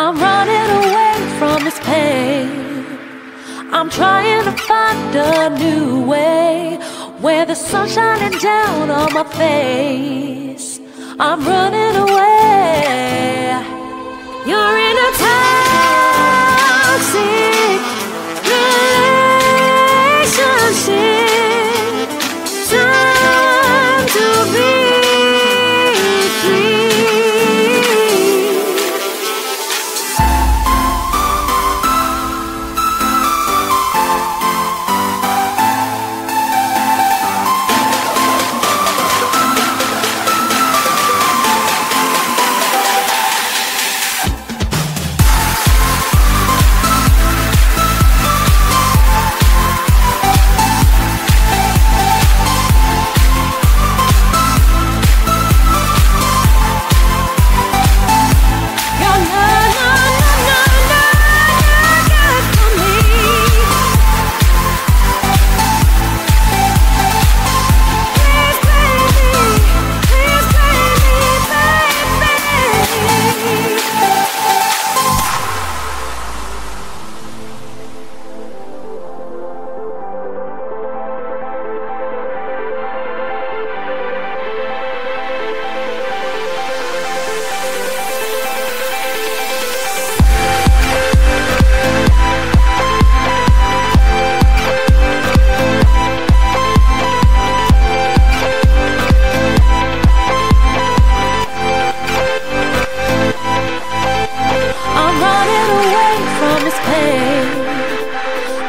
I'm running away from this pain. I'm trying to find a new way where the sun's shining down on my face. I'm running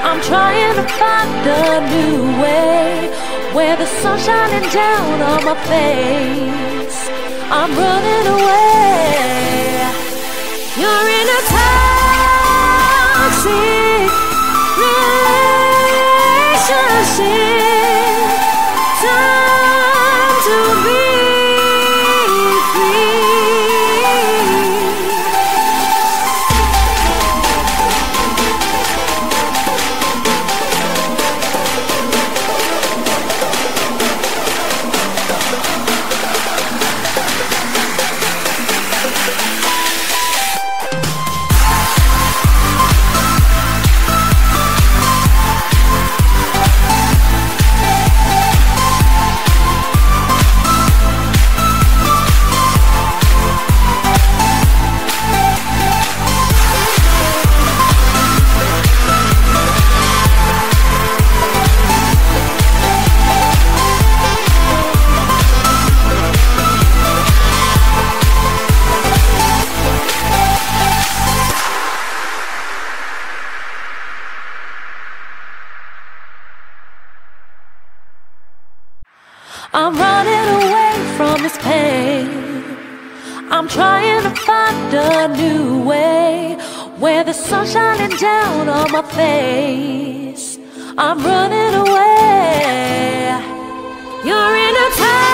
I'm trying to find a new way where the sun's shining down on my face. I'm running away. You're in a toxic relationship. I'm running away from this pain. I'm trying to find a new way where the sun's shining down on my face. I'm running away. You're in a time.